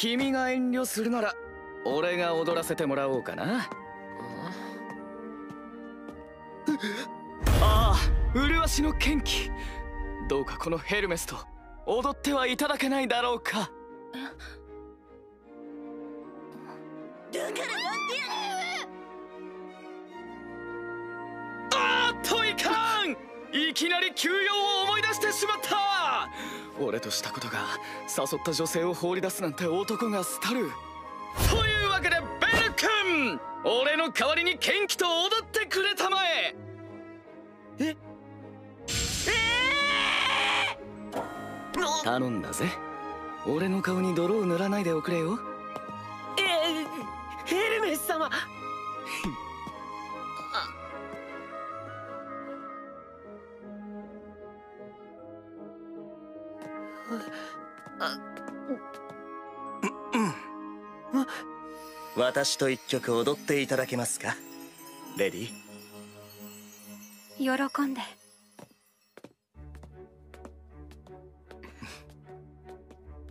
君が遠慮するなら俺が踊らせてもらおうかな。ああ。麗しの剣気。どうかこのヘルメスと踊ってはいただけないだろうか。だからあっといかんいきなり休養を思い出してしまった俺としたことが誘った女性を放り出すなんて男が廃る。というわけでベル君俺の代わりに元気と踊ってくれたまえ。え？えー、頼んだぜ。俺の顔に泥を塗らないでおくれよ。えヘルメス様私と一曲踊っていただけますかレディ喜ん。で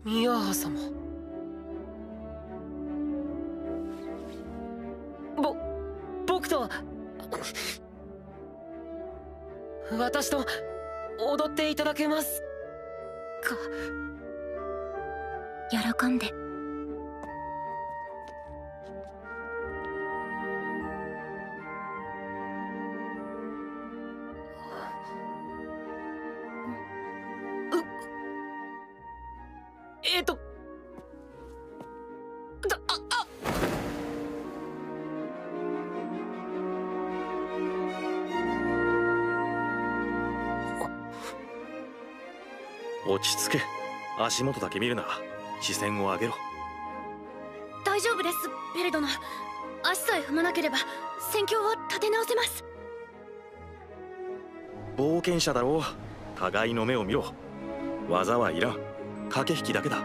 ミヤハ様ぼ僕と私と踊っていただけますか。喜んで。えっと。だあ落ち着け。足元だけ見るな視線を上げろ。大丈夫ですベル殿足さえ踏まなければ戦況は立て直せます。冒険者だろう。互いの目を見ろ。技はいらん。駆け引きだけだ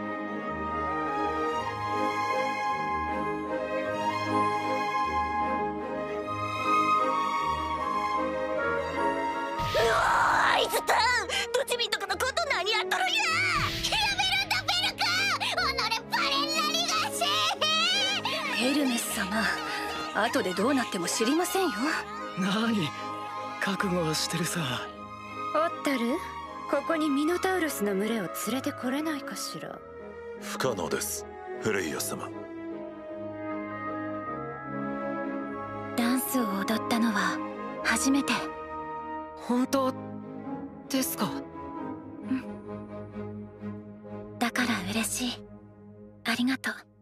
っとるんややめるんだベル君己バレんなりがしヘルメス様。後でどうなっても知りませんよ。何？覚悟はしてるさ。おったる？ここにミノタウロスの群れを連れてこれないかしら。不可能です。フレイヤ様。ダンスを踊ったのは？初めて。本当ですか？だからしい。ありがとう。